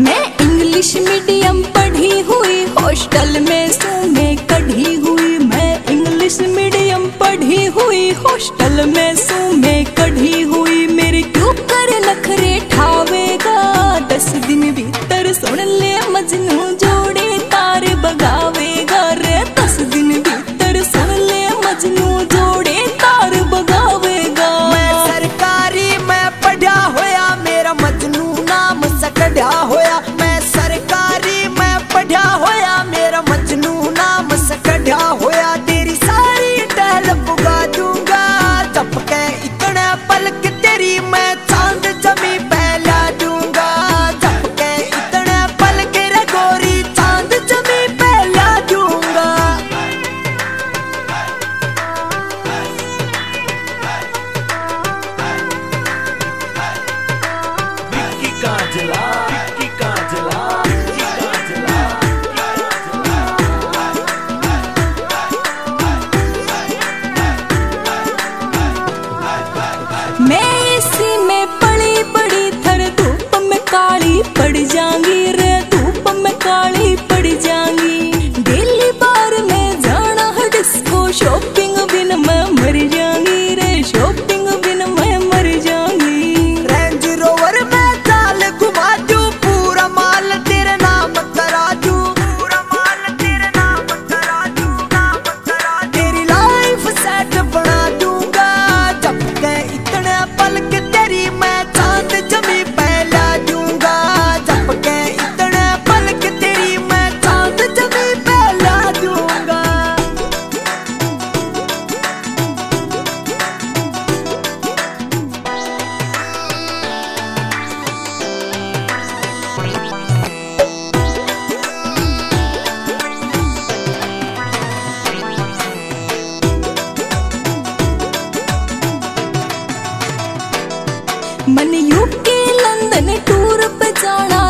मैं English medium पढ़ी हुई हॉस्टल में सोने कढ़ी हुई। मैं इंग्लिश मीडियम पढ़ी हुई हॉस्टल में सोने कढ़ी हुई। Delight. मन यूके लंदन टूर पर जाना